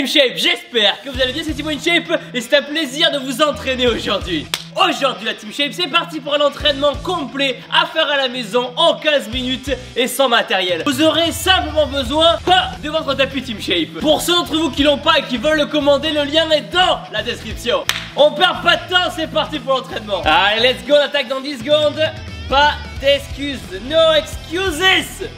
Team Shape, j'espère que vous allez bien, c'est Team Shape et c'est un plaisir de vous entraîner aujourd'hui. Aujourd'hui la Team Shape, c'est parti pour un entraînement complet à faire à la maison en 15 minutes et sans matériel. Vous aurez simplement besoin de votre tapis Team Shape. Pour ceux d'entre vous qui l'ont pas et qui veulent le commander, le lien est dans la description. On perd pas de temps, c'est parti pour l'entraînement. Allez, let's go, on attaque dans 10 secondes. Pas d'excuses, no excuses.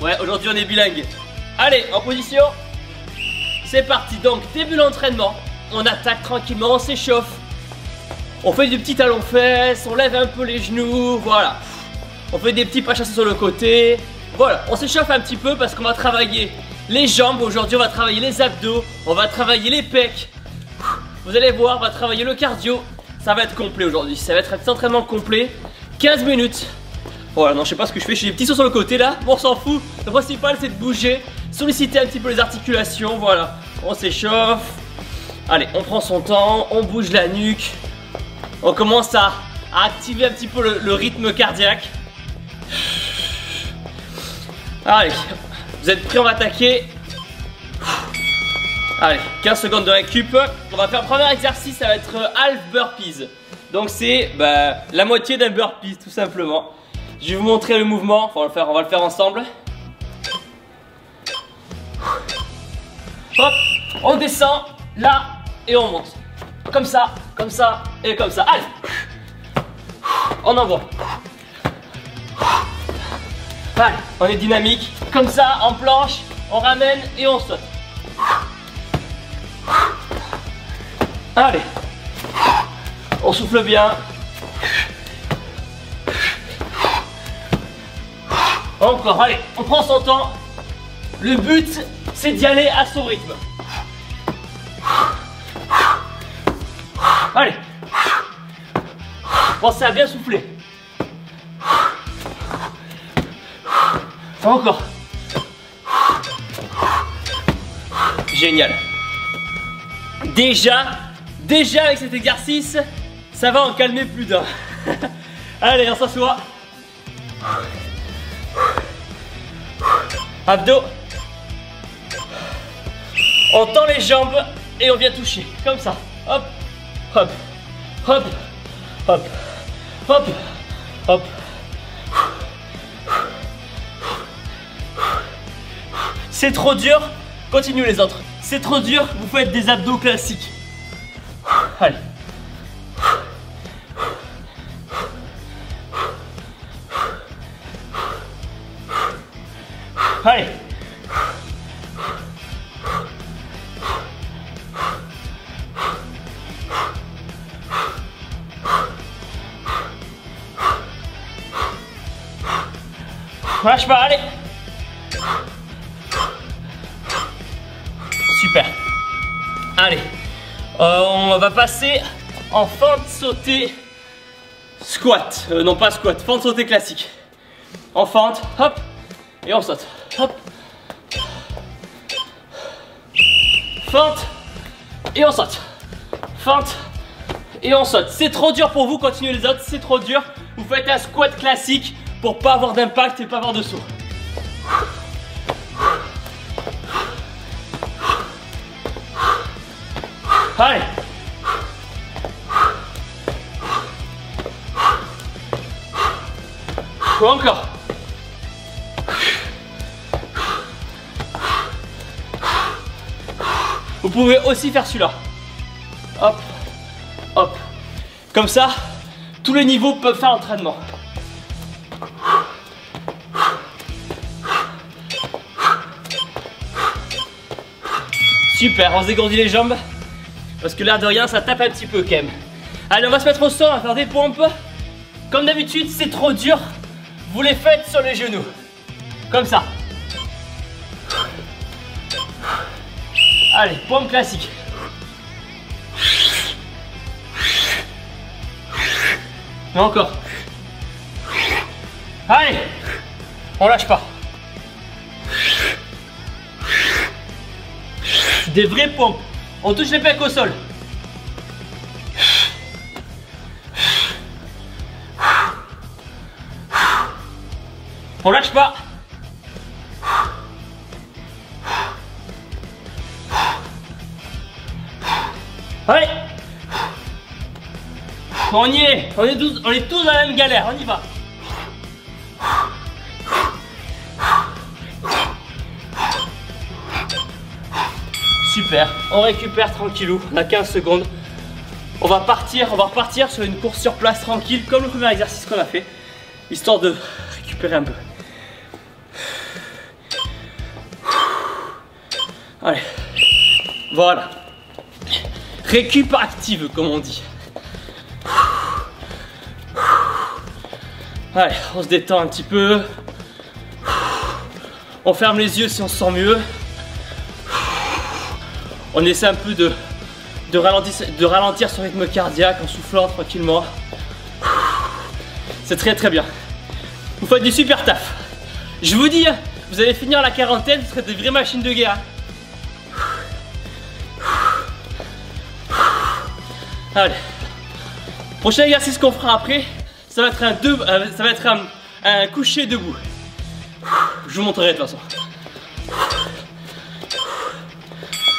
Ouais, aujourd'hui on est bilingue. Allez, en position. C'est parti, donc début l'entraînement. On attaque tranquillement, on s'échauffe. On fait du petit talon fesses, on lève un peu les genoux, voilà. On fait des petits pas chassés sur le côté. Voilà, on s'échauffe un petit peu parce qu'on va travailler les jambes. Aujourd'hui, on va travailler les abdos, on va travailler les pecs. Vous allez voir, on va travailler le cardio. Ça va être complet aujourd'hui, ça va être un petit entraînement complet. 15 minutes. Voilà, non, je sais pas ce que je fais, je des petits sauts sur le côté là, bon, on s'en fout. Le principal, c'est de bouger solliciter un petit peu les articulations, voilà. On s'échauffe. Allez, on prend son temps, on bouge la nuque. On commence à, activer un petit peu le, rythme cardiaque. Allez, vous êtes prêts, on va attaquer. Allez, 15 secondes de récup. On va faire un premier exercice, ça va être half burpees. Donc c'est bah, la moitié d'un burpees tout simplement. Je vais vous montrer le mouvement, on va le faire, ensemble. Hop, on descend, là, et on monte. Comme ça, comme ça, et comme ça. Allez On envoie. Allez, on est dynamique. Comme ça, en planche, on ramène et on saute. Allez. On souffle bien. Encore, allez, on prend son temps. Le but, c'est d'y aller à son rythme. Allez. Pensez à bien souffler. Encore. Génial. Déjà, déjà avec cet exercice, ça va en calmer plus d'un. Allez, on s'assoit. Abdos. On tend les jambes et on vient toucher. Comme ça. Hop, hop, hop, hop, hop, hop. C'est trop dur, continuez les autres. C'est trop dur, vous faites des abdos classiques. Allez. Pas, allez Super Allez euh, On va passer en fente sautée squat. Euh, non pas squat, fente sautée classique. En fente, hop, et on saute. Hop. Fente, et on saute. Fente, et on saute. C'est trop dur pour vous, continuez les autres, c'est trop dur. Vous faites un squat classique pour pas avoir d'impact et pas avoir de saut. Allez Encore Vous pouvez aussi faire celui-là. Hop, hop. Comme ça, tous les niveaux peuvent faire l'entraînement. Super, on se dégourdit les jambes. Parce que l'air de rien, ça tape un petit peu quand même. Allez, on va se mettre au sol, on va faire des pompes. Comme d'habitude, c'est trop dur. Vous les faites sur les genoux. Comme ça. Allez, pompe classique. Et encore. Allez, on lâche pas. Des vraies pompes. On touche les pecs au sol. On lâche pas. Allez On y est On est tous, on est tous dans la même galère, on y va On récupère tranquillou, on a 15 secondes. On va partir, on va repartir sur une course sur place tranquille, comme le premier exercice qu'on a fait, histoire de récupérer un peu. Allez, voilà. Récup active, comme on dit. Allez, on se détend un petit peu. On ferme les yeux si on se sent mieux. On essaie un peu de, de, ralentir, son rythme cardiaque en soufflant tranquillement. C'est très très bien. Vous faites du super taf. Je vous dis, vous allez finir la quarantaine, vous serez des vraies machines de guerre. Allez. Prochain exercice qu'on fera après, ça va être un, deux, euh, ça va être un, un coucher debout. Je vous montrerai de toute façon.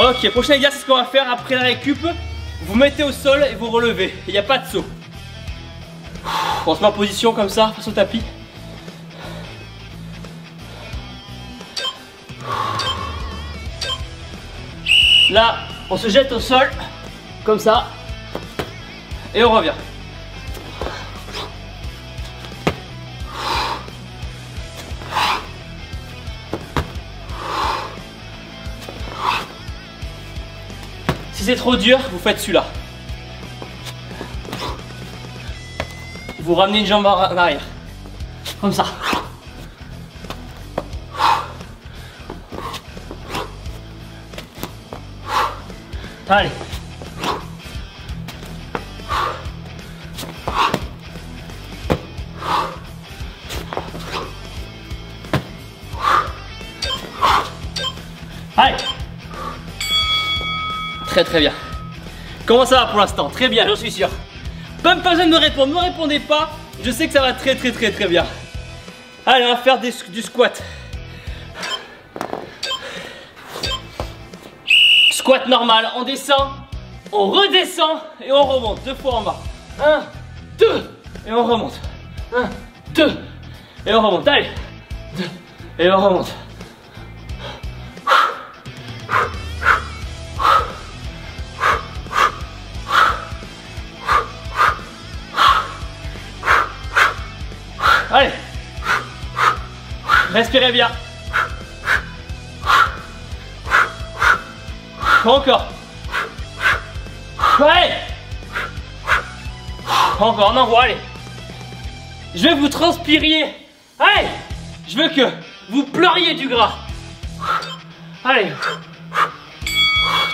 Ok, prochain exercice qu'on va faire après la récup, vous mettez au sol et vous relevez. Il n'y a pas de saut. On se met en position comme ça, face au tapis. Là, on se jette au sol, comme ça, et on revient. Trop dur, vous faites celui-là. Vous ramenez une jambe en arrière. Comme ça. Allez. Très très bien. Comment ça va pour l'instant? Très bien, j'en suis sûr. Pas, pas besoin de me répondre, ne me répondez pas. Je sais que ça va très très très très bien. Allez, on va faire des, du squat. Squat normal, on descend, on redescend et on remonte. Deux fois en bas. Un, deux, et on remonte. Un, deux, et on remonte. Allez, deux, et on remonte. Respirez bien. Encore. Ouais Encore, on envoie, allez. Je veux que vous transpiriez. Allez Je veux que vous pleuriez du gras. Allez.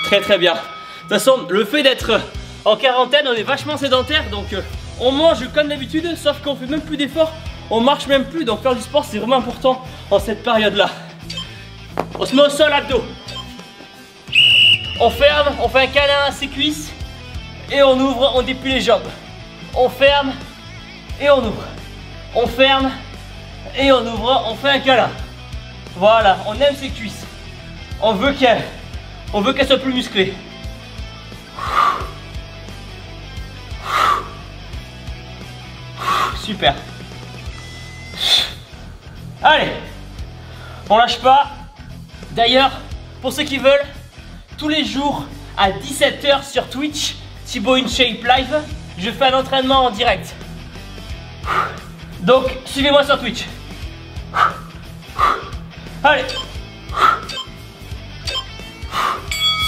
Très très bien. De toute façon, le fait d'être en quarantaine, on est vachement sédentaire, donc on mange comme d'habitude, sauf qu'on fait même plus d'efforts, on marche même plus, donc faire du sport c'est vraiment important en cette période-là. On se met au sol abdos. On ferme, on fait un câlin à ses cuisses et on ouvre, on déplie les jambes. On ferme et on ouvre. On ferme et on ouvre, on fait un câlin. Voilà, on aime ses cuisses. On veut qu'elle on veut plus musclée. Super. Allez, on lâche pas. D'ailleurs, pour ceux qui veulent, tous les jours à 17h sur Twitch, Thibaut InShape Live, je fais un entraînement en direct. Donc, suivez-moi sur Twitch. Allez.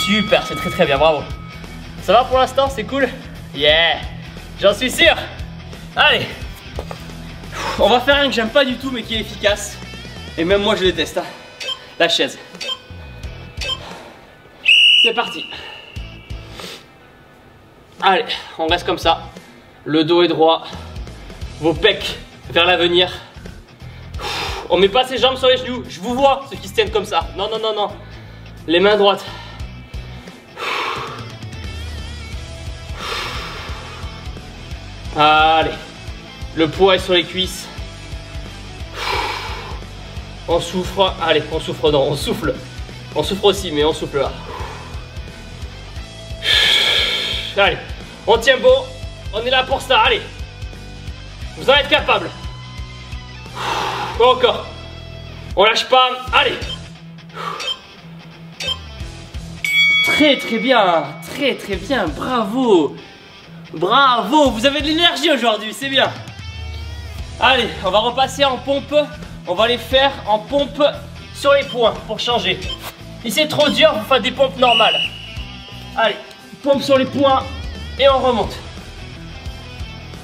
Super, c'est très très bien, bravo. Ça va pour l'instant, c'est cool? Yeah, j'en suis sûr. Allez. On va faire un que j'aime pas du tout mais qui est efficace. Et même moi je le déteste. hein. La chaise. C'est parti. Allez, on reste comme ça. Le dos est droit. Vos pecs vers l'avenir. On met pas ses jambes sur les genoux. Je vous vois, ceux qui se tiennent comme ça. Non, non, non, non. Les mains droites. Allez. Le poids est sur les cuisses. On souffre. Allez, on souffre, non, on souffle. On souffre aussi, mais on souffle là. Allez, on tient bon. On est là pour ça. Allez. Vous en êtes capable. Encore. On lâche pas. Allez. Très très bien. Très très bien. Bravo. Bravo. Vous avez de l'énergie aujourd'hui. C'est bien. Allez, on va repasser en pompe. On va les faire en pompe sur les points pour changer. Si c'est trop dur, vous faites des pompes normales. Allez, pompe sur les points et on remonte.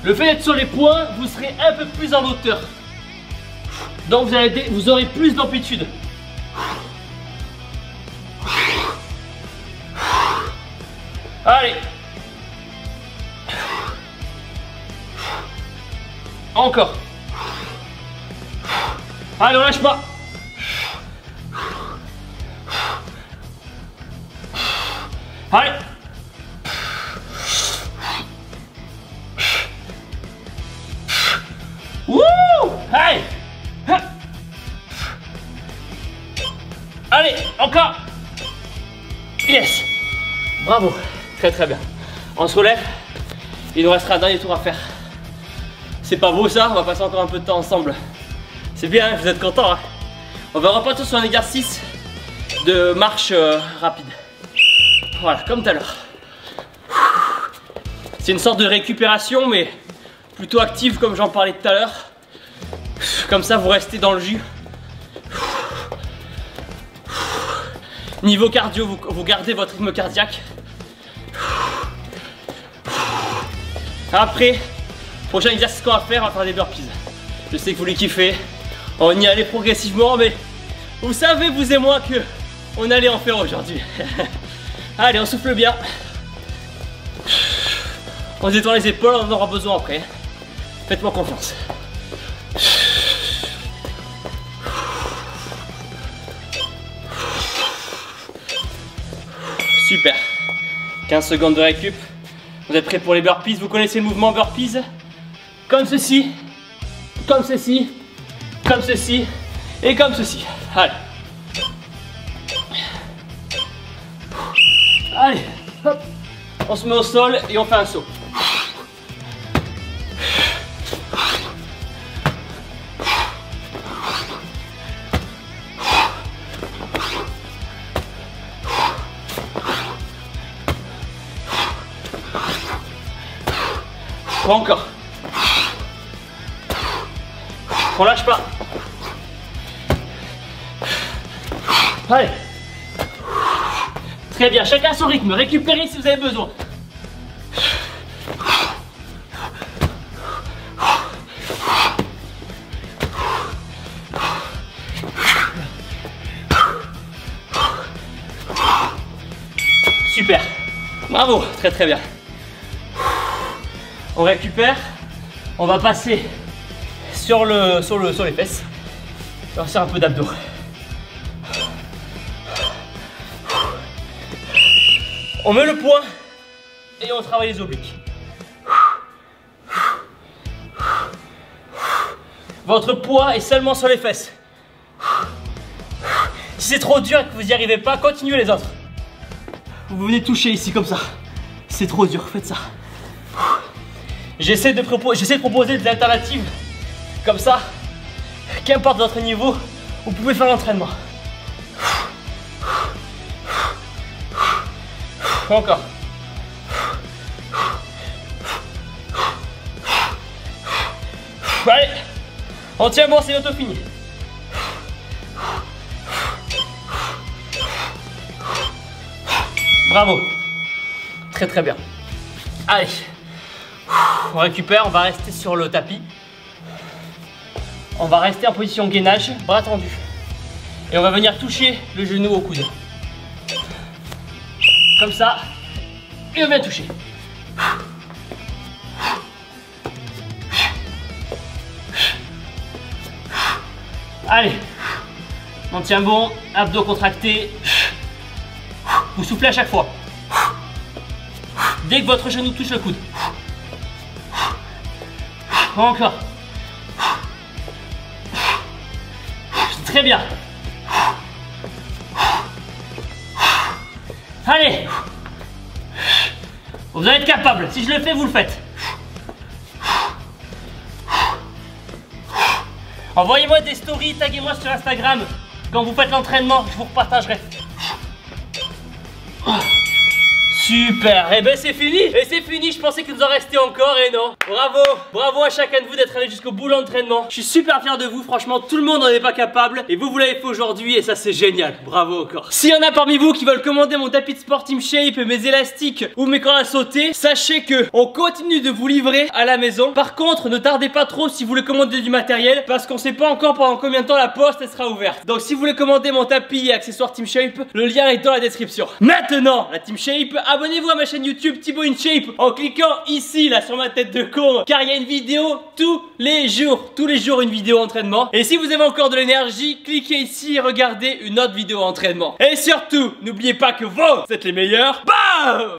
Le fait d'être sur les points, vous serez un peu plus en hauteur. Donc vous, vous aurez plus d'amplitude. Allez. Encore. Allez, on lâche pas. Allez. Wouh Allez. Allez, encore. Yes. Bravo. Très très bien. On se relève. Il nous restera un dernier tour à faire. C'est pas beau ça On va passer encore un peu de temps ensemble. C'est bien, vous êtes contents. Hein On va repartir sur un exercice de marche euh, rapide. Voilà, comme tout à l'heure. C'est une sorte de récupération, mais plutôt active comme j'en parlais tout à l'heure. Comme ça, vous restez dans le jus. Niveau cardio, vous gardez votre rythme cardiaque. Après, prochain exercice qu'on va faire, on va faire des burpees. Je sais que vous les kiffez. On y allait progressivement, mais vous savez, vous et moi, que on allait en faire aujourd'hui. Allez, on souffle bien. On se détend les épaules, on en aura besoin après. Faites-moi confiance. Super. 15 secondes de récup. Vous êtes prêts pour les burpees? Vous connaissez le mouvement burpees? Comme ceci, comme ceci, comme ceci et comme ceci. Allez. Allez, hop. On se met au sol et on fait un saut. Encore. On lâche pas. Allez. Très bien, chacun son rythme. Récupérez si vous avez besoin. Super. Bravo, très très bien. On récupère. On va passer sur, le, sur, le, sur les fesses. On faire un peu d'abdos. On met le poing et on travaille les obliques. Votre poids est seulement sur les fesses. Si c'est trop dur et que vous n'y arrivez pas, continuez les autres. Vous venez toucher ici comme ça. C'est trop dur, faites ça. J'essaie de proposer des alternatives comme ça. Qu'importe votre niveau, vous pouvez faire l'entraînement. Encore. Allez, on tient bon, c'est bientôt. Bravo. Très très bien. Allez, on récupère, on va rester sur le tapis. On va rester en position gainage, bras tendus. Et on va venir toucher le genou au coude. Comme ça. Et on vient toucher. Allez. On tient bon. Abdos contractés. Vous soufflez à chaque fois. Dès que votre genou touche le coude. Encore. Allez Vous êtes capable. Si je le fais, vous le faites. Envoyez-moi des stories, taguez-moi sur Instagram. Quand vous faites l'entraînement, je vous repartagerai. Super, et eh ben c'est fini. Et c'est fini, je pensais qu'il nous en restait encore et non. Bravo, bravo à chacun de vous d'être allé jusqu'au bout l'entraînement. Je suis super fier de vous, franchement tout le monde n'en est pas capable. Et vous, vous l'avez fait aujourd'hui et ça c'est génial, bravo encore S'il y en a parmi vous qui veulent commander mon tapis de sport Team Shape, mes élastiques ou mes cordes à sauter Sachez que on continue de vous livrer à la maison. Par contre, ne tardez pas trop si vous voulez commander du matériel Parce qu'on sait pas encore pendant combien de temps la poste sera ouverte. Donc si vous voulez commander mon tapis et accessoires Team Shape Le lien est dans la description. Maintenant, la Team Shape, abonnez-vous à ma chaîne YouTube Thibaut InShape en cliquant ici là sur ma tête de con car il y a une vidéo tous les jours, tous les jours une vidéo entraînement. Et si vous avez encore de l'énergie, cliquez ici et regardez une autre vidéo entraînement. Et surtout, n'oubliez pas que vous êtes les meilleurs. BAM